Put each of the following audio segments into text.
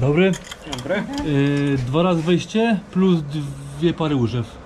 Dobry. Dobry. Yy, dwa razy wejście plus dwie pary łóżew.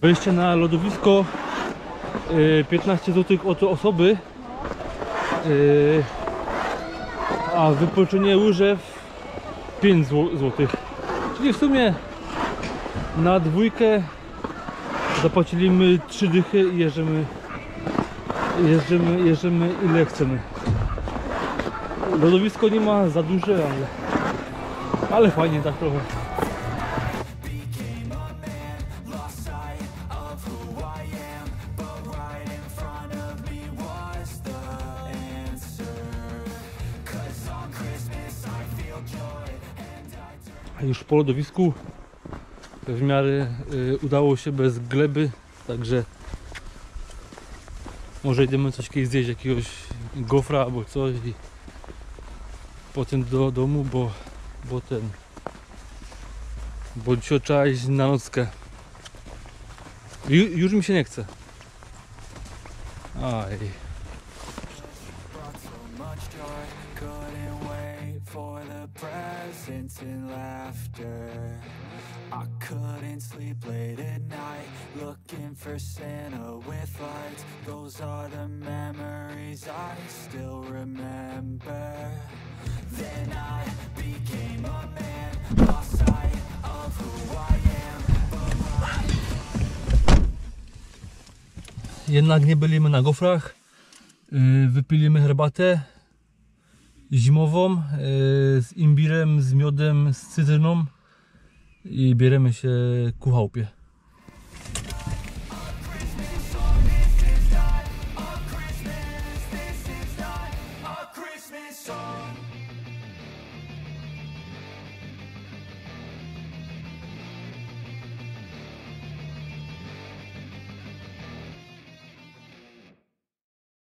Wejście na lodowisko yy, 15 zł od osoby. Yy, a wypoczynanie łyżew 5 zł. Czyli w sumie na dwójkę zapłaciliśmy 3 dychy i jeżdżemy, jeżdżemy, jeżdżemy ile chcemy. Lodowisko nie ma za duże, ale, ale fajnie tak trochę. Już po lodowisku w miarę y, udało się bez gleby, także może idziemy coś kiedyś zjeść, jakiegoś gofra albo coś i potem do domu, bo, bo ten bo dzisiaj trzeba iść na nockę. Ju, już mi się nie chce. Aj. Presents and laughter. I couldn't sleep late at night, looking for Santa with lights. Those are the memories I still remember. Then I became a man, lost sight of who I am. Jednak nie byliśmy na gofrach. Wypiliśmy herbatę zimową yy, z imbirem, z miodem, z cytryną i bierzemy się ku chałupie.